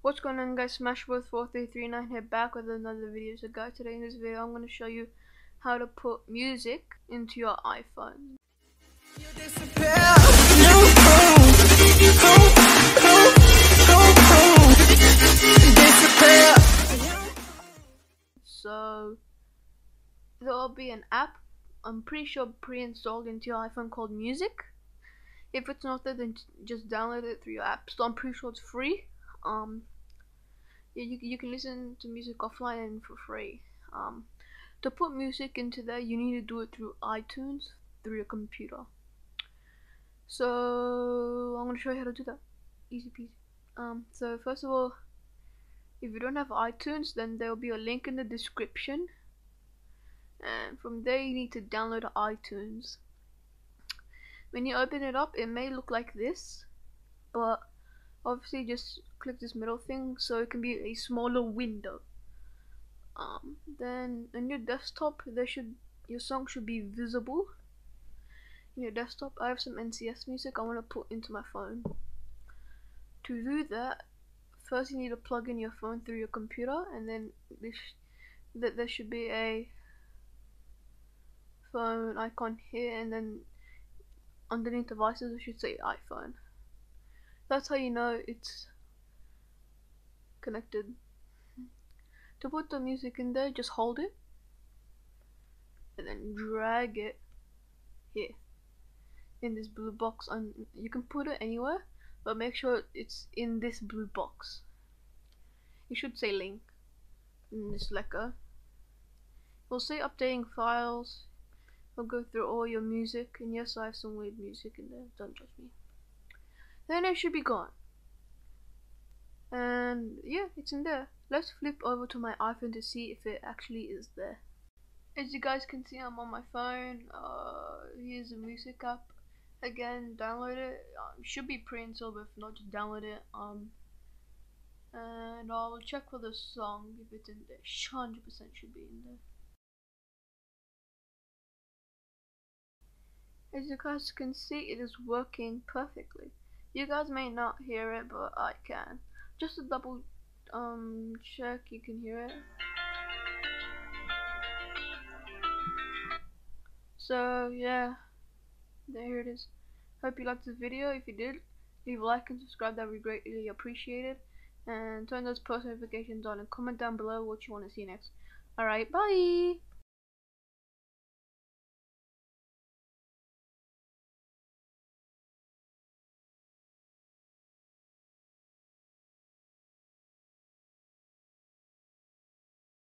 What's going on guys, SmashBros4339 here back with another video. So guys, today in this video I'm going to show you how to put music into your iPhone. So, there will be an app, I'm pretty sure pre-installed into your iPhone called Music. If it's not there, then just download it through your app store. I'm pretty sure it's free um yeah, you, you can listen to music offline and for free. Um to put music into there you need to do it through itunes through your computer. So i'm going to show you how to do that. Easy peasy. Um so first of all if you don't have itunes then there will be a link in the description. And from there you need to download itunes. When you open it up it may look like this but obviously just click this middle thing so it can be a smaller window. Um, then on your desktop there should your song should be visible. In your desktop I have some NCS music I want to put into my phone. To do that first you need to plug in your phone through your computer and then this that there should be a phone icon here and then underneath devices it should say iPhone that's how you know it's connected. To put the music in there, just hold it. And then drag it here. In this blue box and you can put it anywhere but make sure it's in this blue box. You should say link in this lecker we'll say updating files. We'll go through all your music. And yes I have some weird music in there don't judge me then it should be gone. And yeah it's in there. Let's flip over to my iphone to see if it actually is there. As you guys can see i'm on my phone. Uh, here's the music app. Again download it. Um, should be pre-installed but if not just download it. Um and i'll check for the song if it's in there. 100% should be in there. As you guys can see it is working perfectly you guys may not hear it, but I can. Just to double um check, you can hear it. So yeah, there it is. Hope you liked this video. If you did, leave a like and subscribe. That would be greatly appreciated. And turn those post notifications on and comment down below what you want to see next. Alright, bye!